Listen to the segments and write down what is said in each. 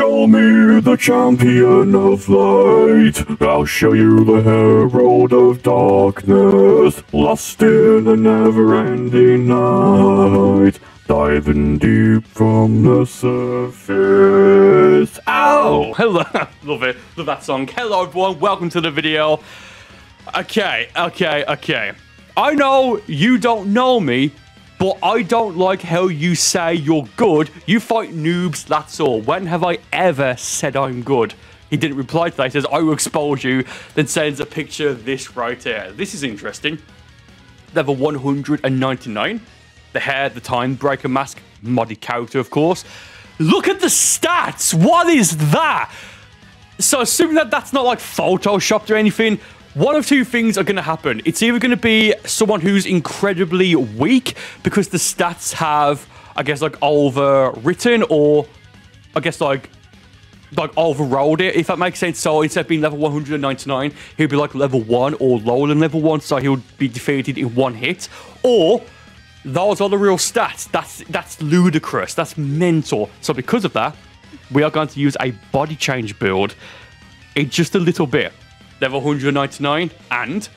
Show me the champion of light. I'll show you the herald of darkness. Lost in a never-ending night. Diving deep from the surface. Ow! Hello, love it, love that song. Hello everyone, welcome to the video. Okay, okay, okay. I know you don't know me, but I don't like how you say you're good. You fight noobs, that's all. When have I ever said I'm good? He didn't reply to that. He says, I will expose you, then sends a picture of this right here. This is interesting. Level 199. The hair, the time breaker mask, modded character, of course. Look at the stats! What is that? So, assuming that that's not like photoshopped or anything, one of two things are going to happen. It's either going to be someone who's incredibly weak because the stats have, I guess, like overwritten or I guess like like overrolled it, if that makes sense. So instead of being level 199, he'll be like level 1 or lower than level 1, so he'll be defeated in one hit. Or those are the real stats. That's that's ludicrous. That's mental. So because of that, we are going to use a body change build in just a little bit level 199, and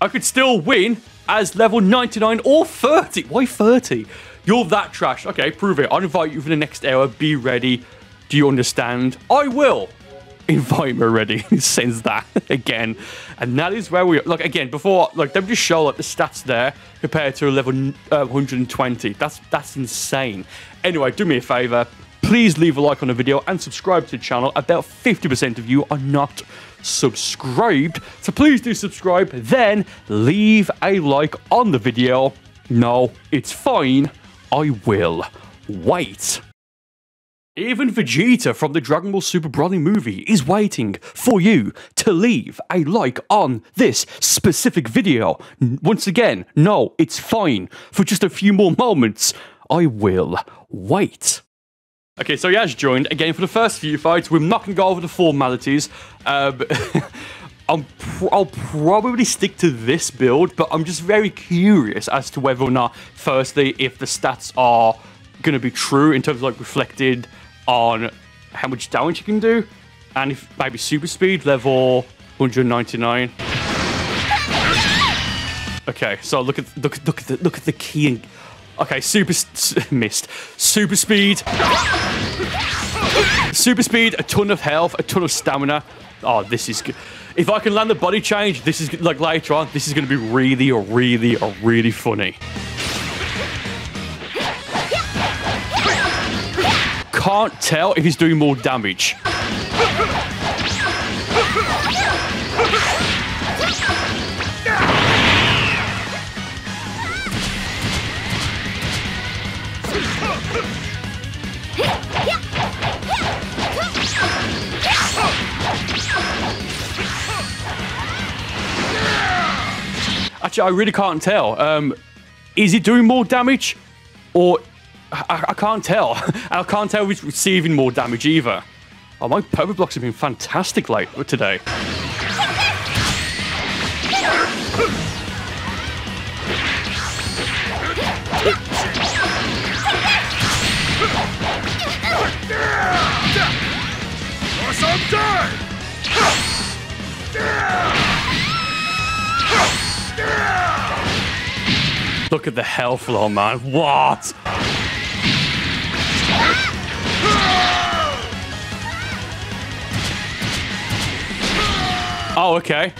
I could still win as level 99 or 30. Why 30? You're that trash. Okay, prove it. I'll invite you for the next hour. Be ready. Do you understand? I will invite me already. Sends that again. And that is where we are. Like, again, before, like, them just show, like, the stats there compared to level uh, 120. That's, that's insane. Anyway, do me a favor. Please leave a like on the video and subscribe to the channel. About 50% of you are not subscribed. So please do subscribe, then leave a like on the video. No, it's fine. I will wait. Even Vegeta from the Dragon Ball Super Broly movie is waiting for you to leave a like on this specific video. Once again, no, it's fine. For just a few more moments, I will wait. Okay, so he has joined. Again, for the first few fights, we're not going to go over the formalities. Um, I'll, pr I'll probably stick to this build, but I'm just very curious as to whether or not, firstly, if the stats are going to be true in terms of like reflected on how much damage you can do, and if maybe super speed level 199. Okay, so look at look look at the look at the key and Okay, super missed. Super speed. Super speed, a ton of health, a ton of stamina. Oh, this is good. If I can land the body change, this is like later on, this is going to be really, really, really funny. Can't tell if he's doing more damage. Actually, I really can't tell. Um, is he doing more damage? Or... I, I can't tell. I can't tell if he's receiving more damage either. Oh, my power blocks have been fantastic late today. Look at the health flow, man. What? Oh, okay.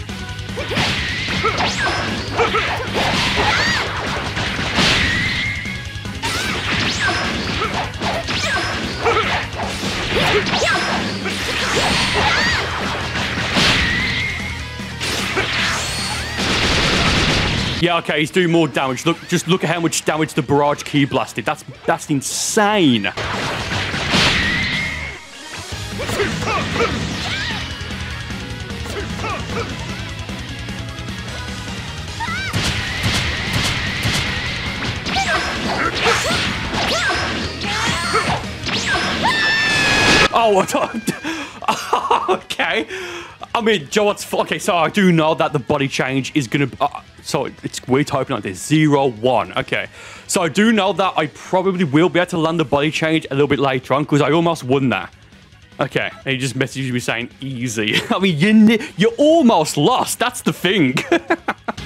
Yeah, okay, he's doing more damage. Look, just look at how much damage the barrage key blasted. That's that's insane. Oh, what? okay. I mean, Joe, what's okay? So I do know that the body change is gonna. Uh, so it's we're typing like this zero one. Okay, so I do know that I probably will be able to land the body change a little bit later on because I almost won that. Okay, and he just messages me saying easy. I mean, you you're almost lost. That's the thing.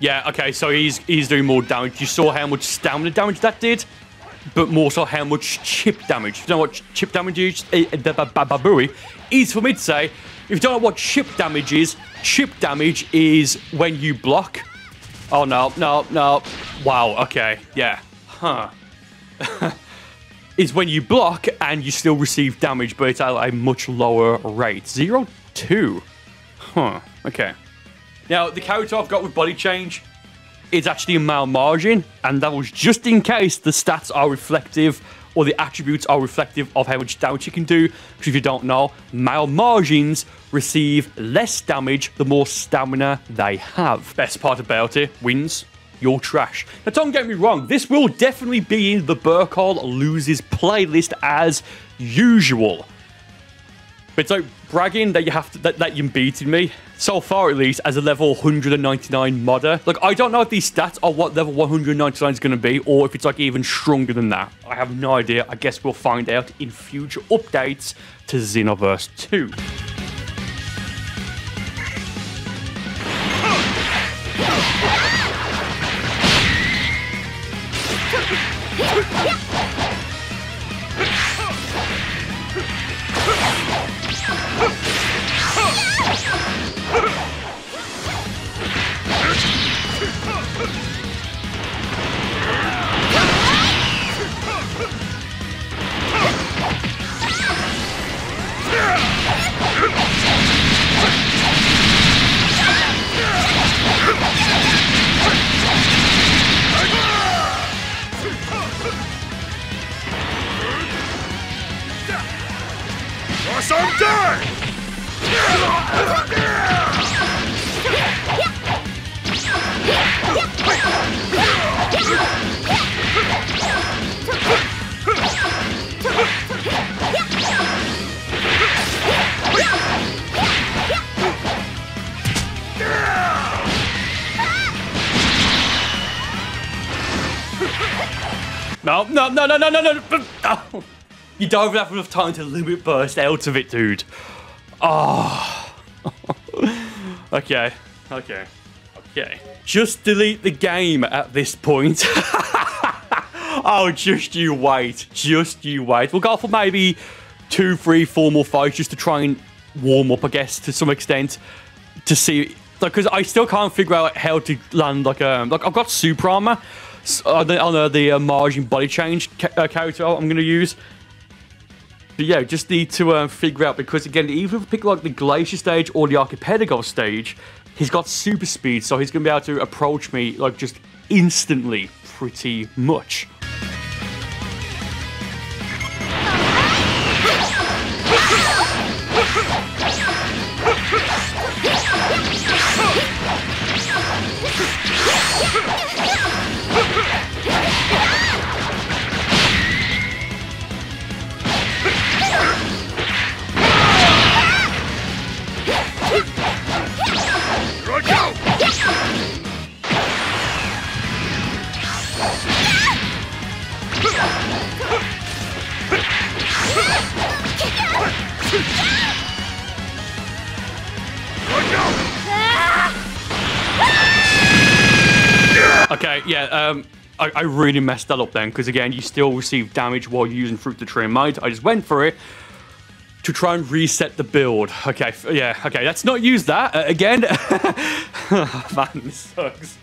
Yeah, okay, so he's he's doing more damage. You saw how much stamina damage that did, but more so how much chip damage. You know what chip damage is? Eh, eh, Babui is for me to say. If you don't know what chip damage is, chip damage is when you block. Oh no, no, no. Wow, okay, yeah. Huh. is when you block and you still receive damage, but it's at a much lower rate. Zero two. Huh. Okay. Now, the character I've got with body change is actually a male Majin, and that was just in case the stats are reflective or the attributes are reflective of how much damage you can do. Because if you don't know, male Majins receive less damage the more stamina they have. Best part about it, wins. You're trash. Now, don't get me wrong, this will definitely be in the Burcol loses playlist as usual. But like bragging that you have to, that, that you're beating me. So far, at least, as a level 199 modder. Like, I don't know if these stats are what level 199 is going to be, or if it's like even stronger than that. I have no idea. I guess we'll find out in future updates to Xenoverse 2. No, no, no, no, no, no, no. Oh. You don't have enough time to limit burst out of it, dude. Oh. okay, okay, okay. Just delete the game at this point. oh, just you wait. Just you wait. We'll go for maybe two, three, four more fights just to try and warm up, I guess, to some extent. To see, like, because I still can't figure out how to land, like, um, like I've got super armor on the, on the, the uh, Majin body change ca uh, character I'm going to use. But yeah, just need to uh, figure out because again, even if we pick like the Glacier stage or the Archipelago stage, he's got super speed, so he's going to be able to approach me like just instantly, pretty much. Okay, yeah, um, I, I, really messed that up then, because again, you still receive damage while you're using Fruit to Train Might. I just went for it to try and reset the build. Okay, yeah, okay, let's not use that uh, again. Man, this sucks.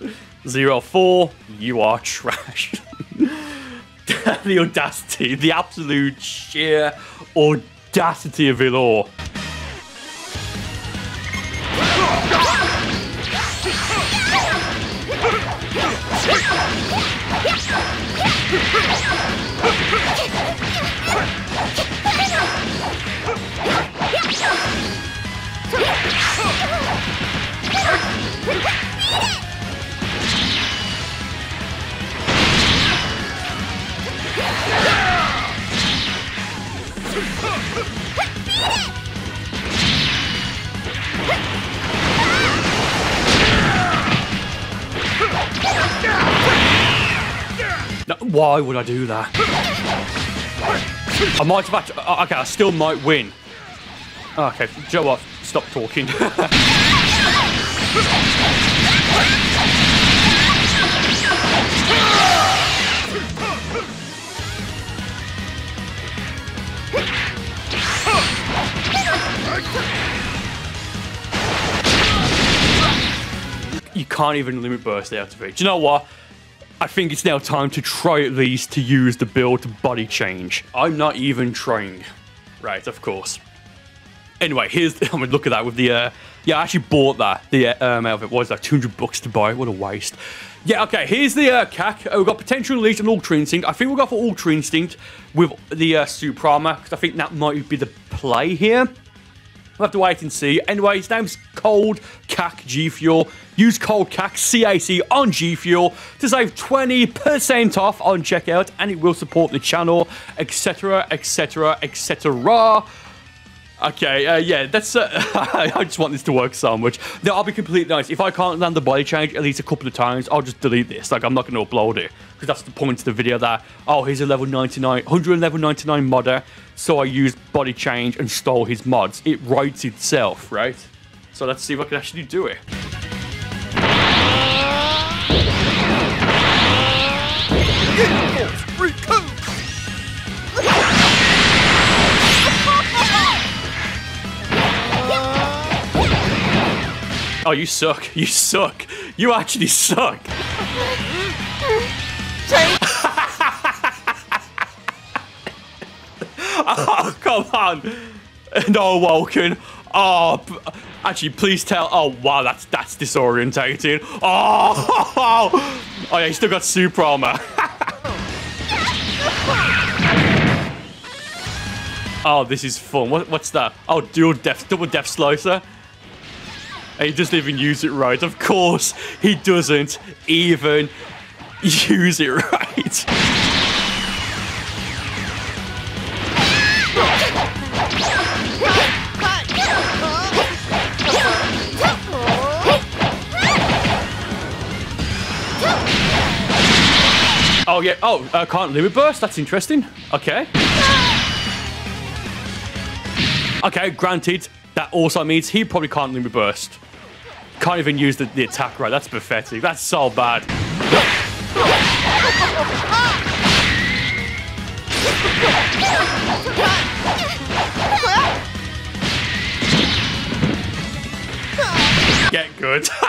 Zero four, you are trash. the audacity, the absolute sheer audacity audacity of Ilor. Yeah! Why would I do that? I might have actually, uh, okay, I still might win. Okay, Joe, stop talking. you can't even limit burst out of it. Do you know what? I think it's now time to try at least to use the build body change. I'm not even trying. Right, of course. Anyway, here's, I mean, look at that with the, uh, yeah, I actually bought that. The uh, um, outfit was that 200 bucks to buy. What a waste. Yeah, okay, here's the uh, CAC. Uh, we've got potential release and Ultra Instinct. I think we'll go for Ultra Instinct with the uh, Super Armor, because I think that might be the play here. We'll have to wait and see. Anyway, his name's Cold CAC G Fuel. Use Cold CAC CAC on G Fuel to save 20% off on checkout, and it will support the channel, etc., etc., etc. Okay, uh, yeah, that's. Uh, I just want this to work so much. Now, I'll be completely honest. If I can't land the body change at least a couple of times, I'll just delete this. Like, I'm not going to upload it because that's the point of the video. That oh, he's a level 99, 100 level 99 modder, so I used body change and stole his mods. It writes itself, right? So let's see if I can actually do it. Oh, you suck. You suck. You actually suck. oh, come on. No, Vulcan. Oh, actually, please tell. Oh, wow, that's that's disorientating. Oh, oh yeah, he still got super armor. oh, this is fun. What, what's that? Oh, dual depth, double depth slicer. And he doesn't even use it right. Of course, he doesn't even use it right. Oh, yeah. Oh, uh, can't limit burst. That's interesting. Okay. Okay, granted, that also means he probably can't limit burst. Can't even use the, the attack right. That's pathetic. That's so bad. Get good.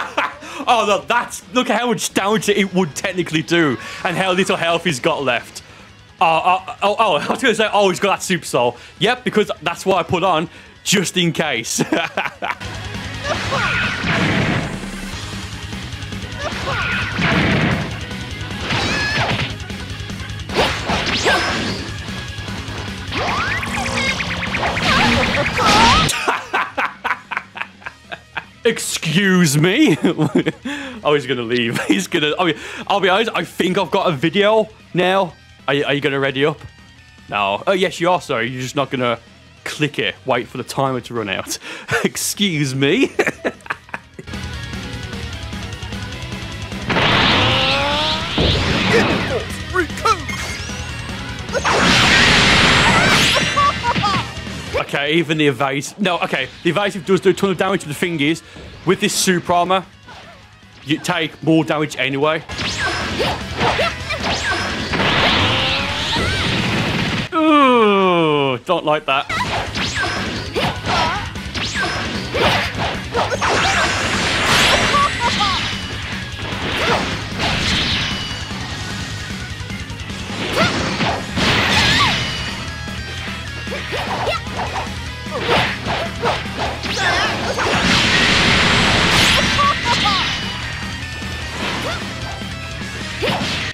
oh, look, that's look at how much damage it would technically do, and how little health he's got left. Oh, oh, oh, oh I was gonna say, oh, he's got that super soul. Yep, because that's what I put on, just in case. Excuse me? oh, he's gonna leave. He's gonna. I mean, I'll be honest. I think I've got a video now. Are you, are you gonna ready up? No. Oh, yes, you are. Sorry, you're just not gonna click it. Wait for the timer to run out. Excuse me. Okay, even the evasive... No, okay. The evasive does do a ton of damage with the fingers. With this super armor, you take more damage anyway. Ooh, don't like that.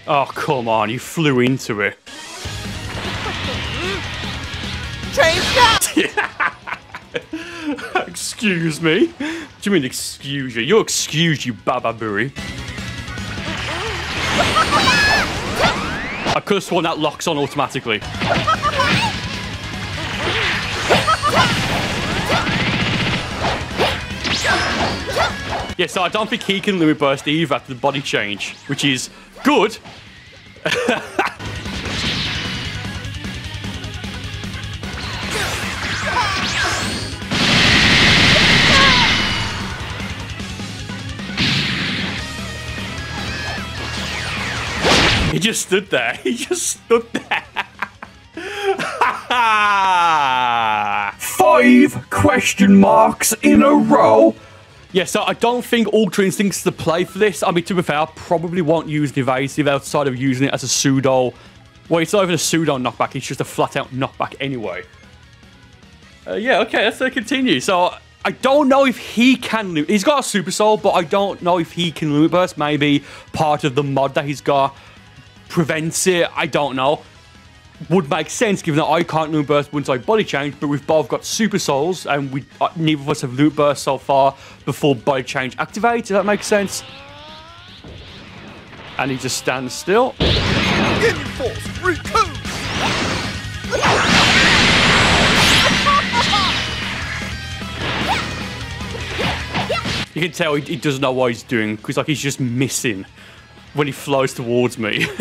Oh, come on, you flew into it. Train stop! excuse me? Do you mean excuse you? You're excused, you bababuri. I could have sworn that locks on automatically. Yeah, so I don't think he can limit burst either after the body change, which is good. he just stood there. He just stood there. Five question marks in a row. Yeah, so I don't think Ultra Instinct's the play for this. I mean, to be fair, I probably won't use the evasive outside of using it as a pseudo. Well, it's not even a pseudo knockback, it's just a flat out knockback anyway. Uh, yeah, okay, let's uh, continue. So, I don't know if he can loot. He's got a Super Soul, but I don't know if he can loot burst. Maybe part of the mod that he's got prevents it. I don't know would make sense given that I can't loot burst once I body change, but we've both got super souls and we uh, neither of us have loot burst so far before body change activates. Does that make sense? And he just stands still. You can tell he, he doesn't know what he's doing because like he's just missing when he flows towards me.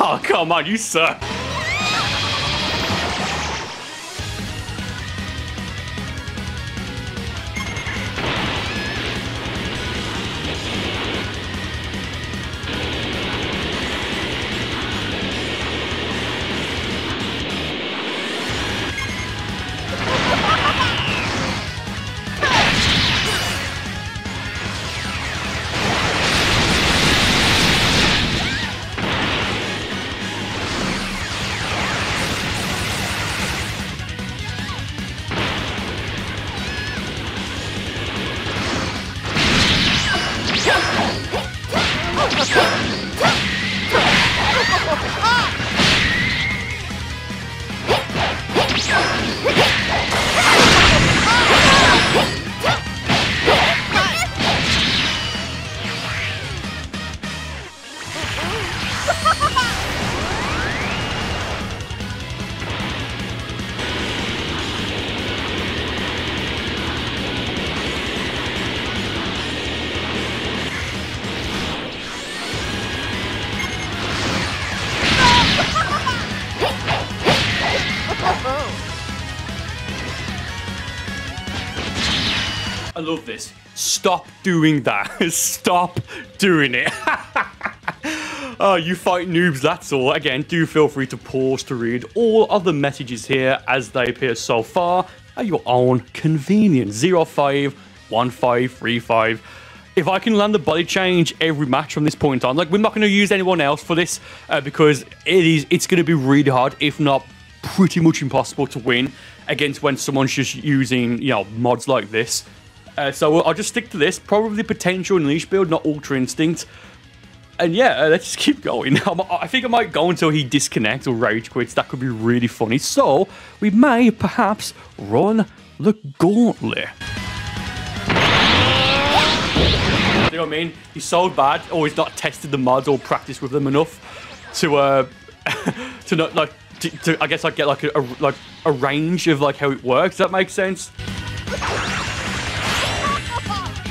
oh come on, you suck. Stop doing that. Stop doing it. oh, you fight noobs, that's all. Again, do feel free to pause to read all of the messages here as they appear so far at your own convenience. 051535. If I can land the body change every match from this point on, like we're not going to use anyone else for this uh, because it is it's going to be really hard, if not pretty much impossible to win against when someone's just using you know mods like this. Uh, so I'll just stick to this. Probably potential unleash build, not ultra instinct. And yeah, uh, let's just keep going. I think I might go until he disconnects or rage quits. That could be really funny. So we may perhaps run the gauntlet. You know what I mean? He's so bad, or he's not tested the mods or practiced with them enough to uh to not like to, to I guess I get like a, a like a range of like how it works. That makes sense?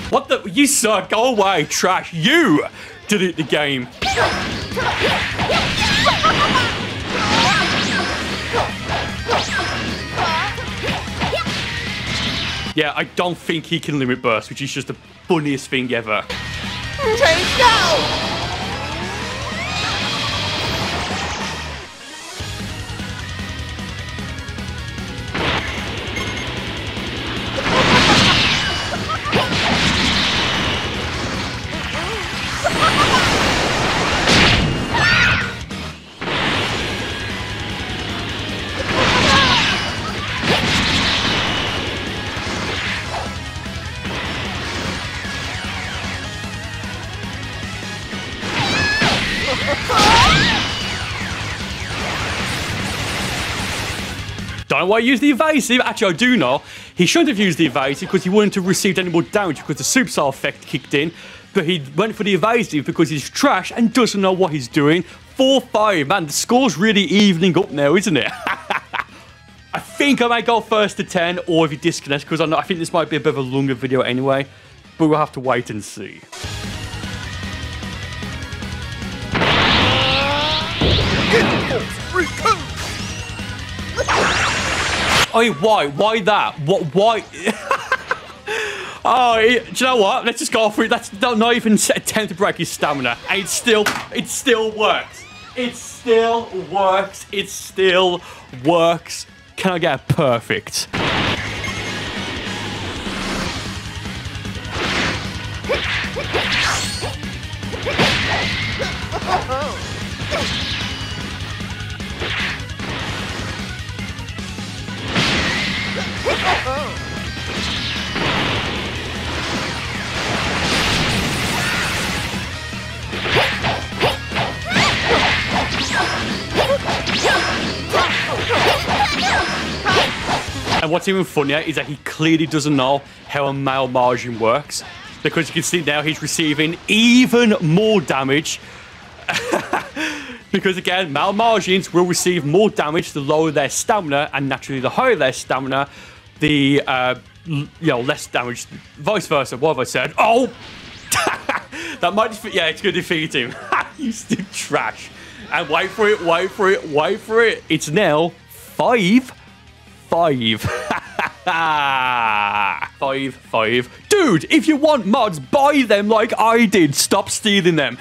What the? You suck. Go away, trash. You delete the game. Yeah, I don't think he can limit burst, which is just the funniest thing ever. Change now! Know why he used the evasive. Actually, I do know. He shouldn't have used the evasive because he wouldn't have received any more damage because the super soul effect kicked in. But he went for the evasive because he's trash and doesn't know what he's doing. 4-5. Man, the score's really evening up now, isn't it? I think I might go first to 10 or if you disconnect because I, I think this might be a bit of a longer video anyway. But we'll have to wait and see. Riku! Oh, why? Why that? What? Why? oh, do you know what? Let's just go it. That's not, even attempt to break his stamina, and it still, it still works. It still works. It still works. Can I get a perfect? And what's even funnier is that he clearly doesn't know how a male Majin works. Because you can see now he's receiving even more damage. because again, male Majins will receive more damage the lower their stamina, and naturally, the higher their stamina, the uh, you know less damage. Vice versa. What have I said? Oh, that might just, yeah, it's gonna defeat him. you still trash. And wait for it, wait for it, wait for it. It's now five five. five, five. Dude, if you want mods, buy them like I did. Stop stealing them.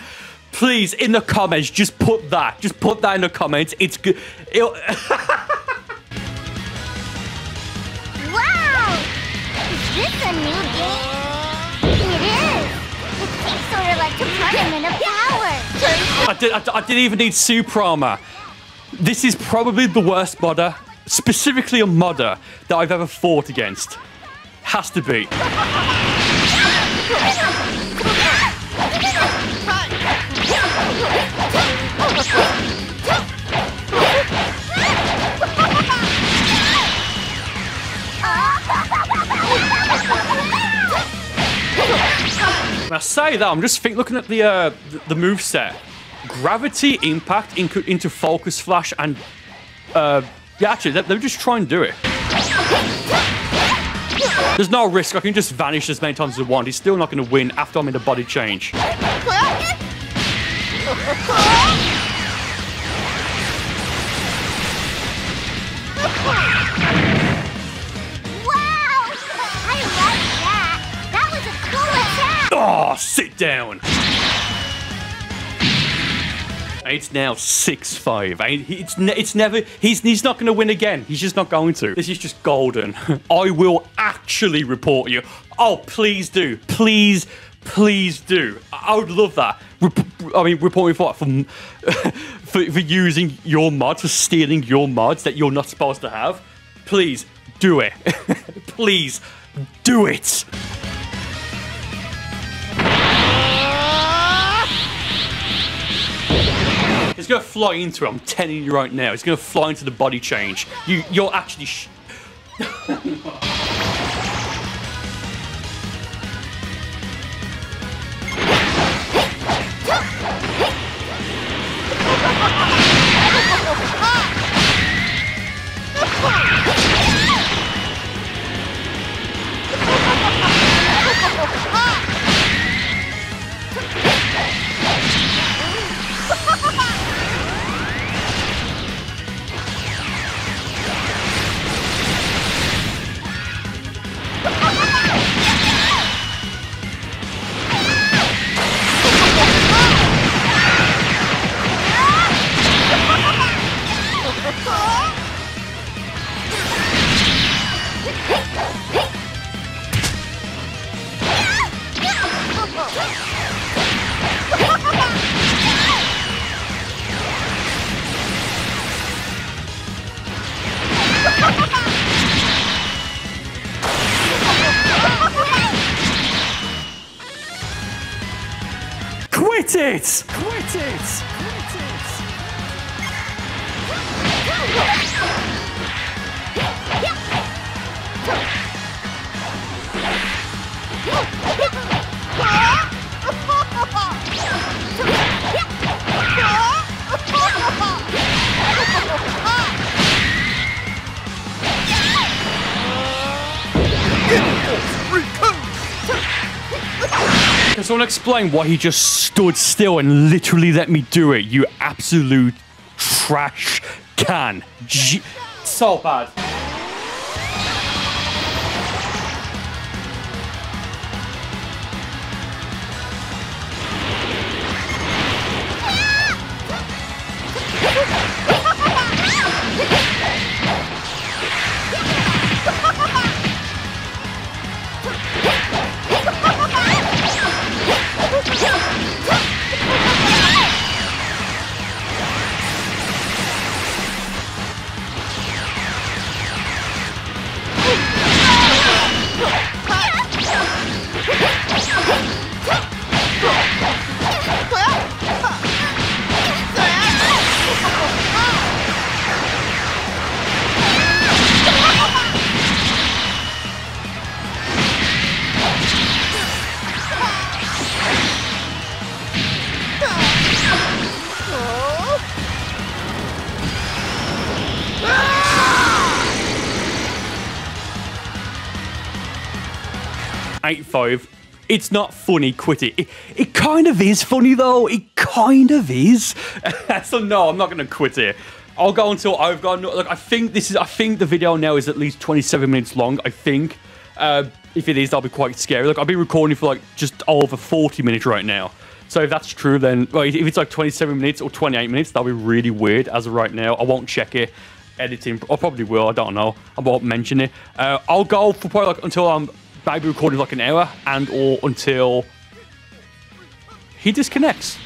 Please, in the comments, just put that. Just put that in the comments. It's good. Wow! Is this a new game? It is! It takes sort of like a tournament of power! I, did, I, I didn't even need super armor. This is probably the worst modder, specifically a modder, that I've ever fought against. Has to be. When I say that, I'm just think, looking at the uh, the, move set. Gravity, impact, into, into focus flash, and uh, yeah, actually, they, they just try and do it. There's no risk. I can just vanish as many times as I want. He's still not going to win after I'm in a body change. Wow! I like that! That was a cool attack! Oh, sit down. It's now six five. It's it's never. He's he's not going to win again. He's just not going to. This is just golden. I will actually report you. Oh, please do. Please, please do. I I would love that. Rep- I mean, report me for what? For, for for using your mods, for stealing your mods that you're not supposed to have. Please do it. please do it. He's gonna fly into it. I'm telling you right now. He's gonna fly into the body change. You, you're actually. Can someone explain why he just stood still and literally let me do it? You absolute trash can. G- so bad. Eight five. It's not funny. Quit it. It, it kind of is funny though. It kind of is. so no, I'm not gonna quit it. I'll go until I've gone. Look, I think this is. I think the video now is at least 27 minutes long. I think. Uh, if it is, that'll be quite scary. Look, I've been recording for like just over 40 minutes right now. So if that's true, then well, if it's like 27 minutes or 28 minutes, that'll be really weird. As of right now, I won't check it. Editing, I probably will. I don't know. I won't mention it. Uh, I'll go for probably like until I'm maybe recording like an hour and or until he disconnects.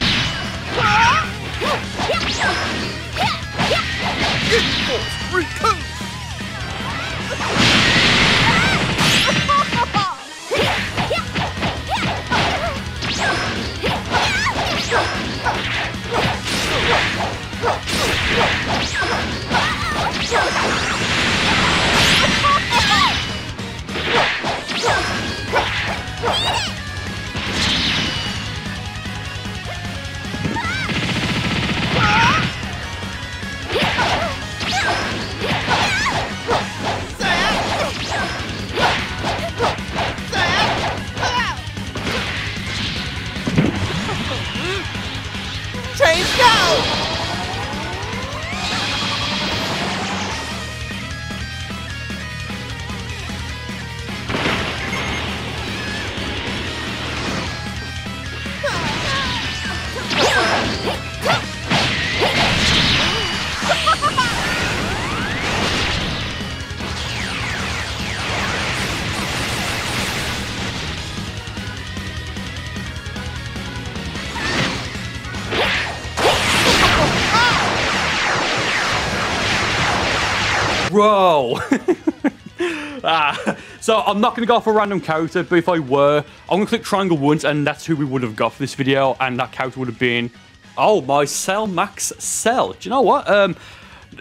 So I'm not going to go for a random character, but if I were, I'm going to click triangle once, and that's who we would have got for this video, and that character would have been, oh, my Cell Max Cell. Do you know what? Um,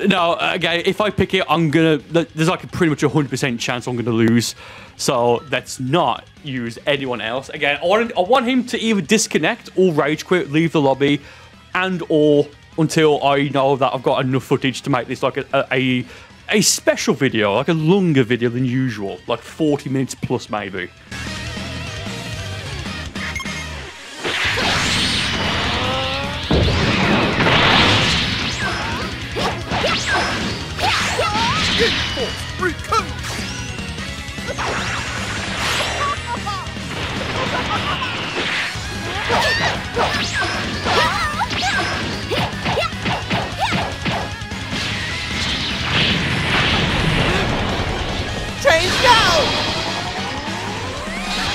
no, again, if I pick it, I'm gonna. There's like a pretty much a hundred percent chance I'm gonna lose. So let's not use anyone else. Again, I want I want him to either disconnect or rage quit, leave the lobby, and or until I know that I've got enough footage to make this like a a, a special video, like a longer video than usual, like 40 minutes plus maybe.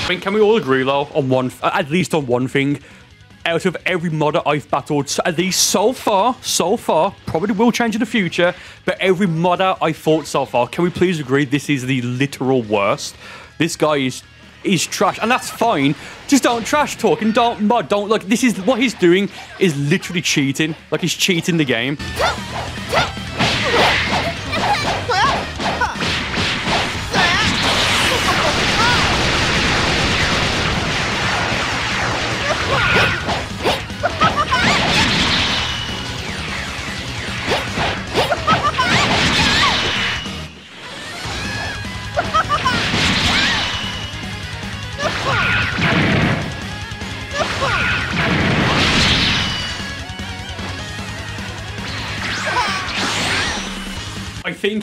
Mean, can we all agree though on one, at least on one thing? Out of every modder I've battled, at least so far, so far, probably will change in the future, but every modder I fought so far, can we please agree this is the literal worst? This guy is is trash, and that's fine. Just don't trash talk and don't mod. Don't look. This is what he's doing is literally cheating. Like he's cheating the game.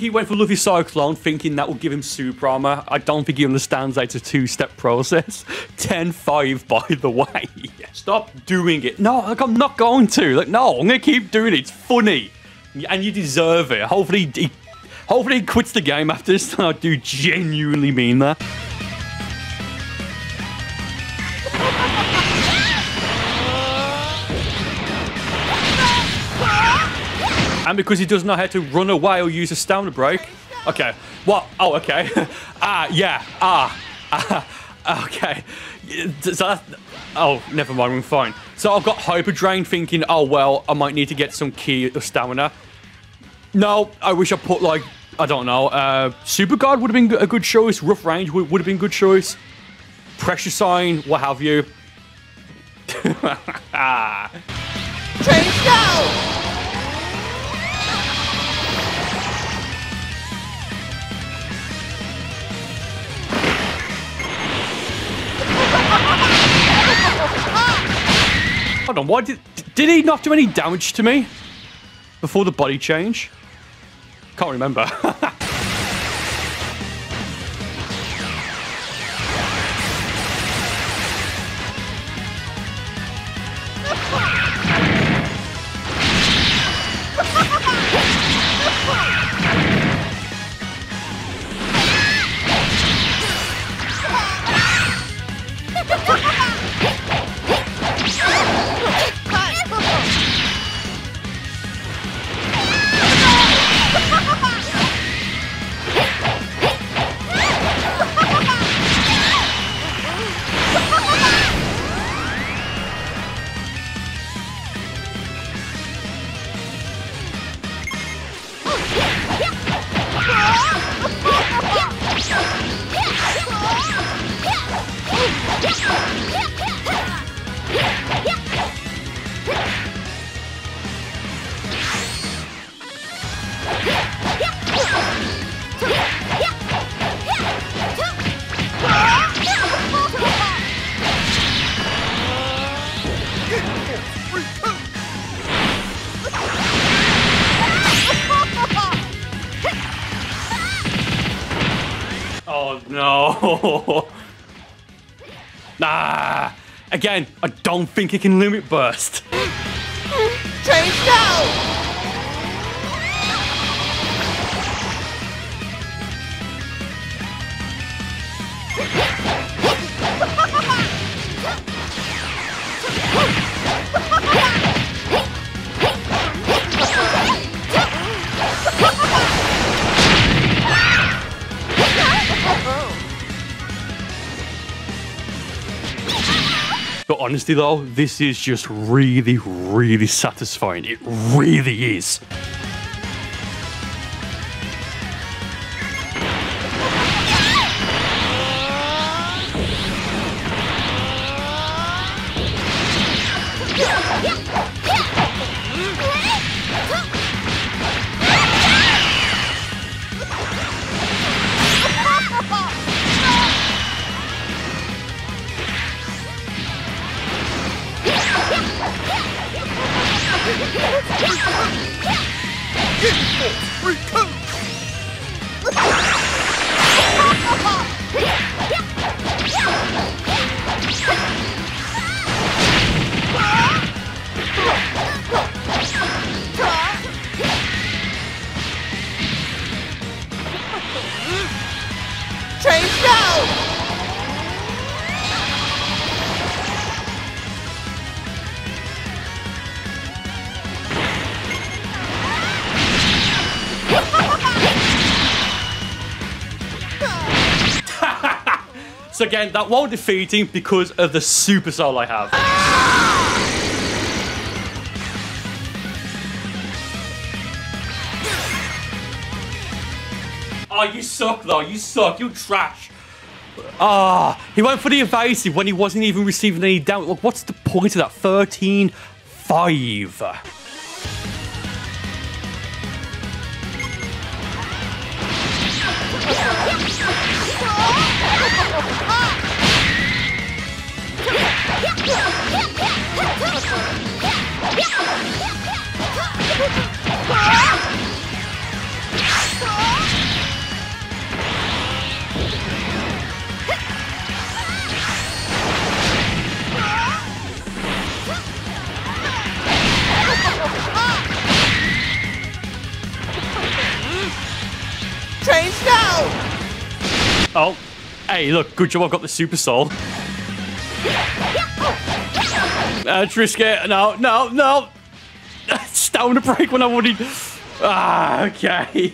he went for Luffy Cyclone thinking that would give him super armor. I don't think he understands that it's a two-step process. 10-5, by the way. Stop doing it. No, like, I'm not going to. Like, no, I'm going to keep doing it. It's funny. And you deserve it. Hopefully he, hopefully he quits the game after this. I do genuinely mean that. And because he doesn't know how to run away or use a stamina break. Okay. What? Oh, okay. ah, yeah. Ah. ah. Okay. So that's... Oh, never mind. We're fine. So I've got Hyper Drain thinking, oh, well, I might need to get some key stamina. No, I wish I put, like, I don't know. Uh, Super Guard would have been a good choice. Rough Range would, have been a good choice. Pressure Sign, what have you. Change now! Hold on, why did did he not do any damage to me before the body change? Can't remember. nah. Again, I don't think it can limit burst. Change now! Honestly though, this is just really, really satisfying. It really is. Again, that won't defeat him because of the super soul I have. Oh, you suck though. You suck. You trash. Ah, he went for the evasive when he wasn't even receiving any damage. Look, what's the point of that? 13 5. Change now! Oh. Hey, look, good job I've got the Super Soul. Uh, Trish, no, no, no, Stone to break when I wanted. Ah, okay.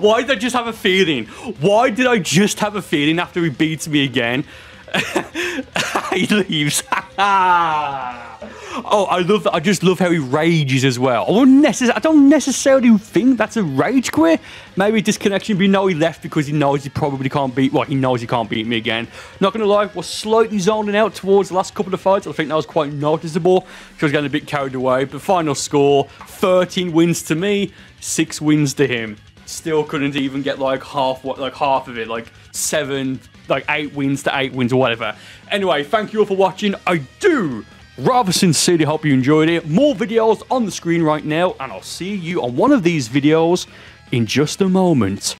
Why did I just have a feeling? Why did I just have a feeling after he beats me again? he leaves. oh, I love that. I just love how he rages as well. I, necess- I don't necessarily think that's a rage quit. Maybe disconnection, but you know he left because he knows he probably can't beat. Well, he knows he can't beat me again. Not gonna lie, was slightly zoning out towards the last couple of fights. I think that was quite noticeable. Because I was getting a bit carried away. But final score: 13 wins to me, six wins to him. Still couldn't even get like half what like half of it, like seven, like eight wins to eight wins or whatever. Anyway, thank you all for watching. I do rather sincerely hope you enjoyed it. More videos on the screen right now, and I'll see you on one of these videos in just a moment.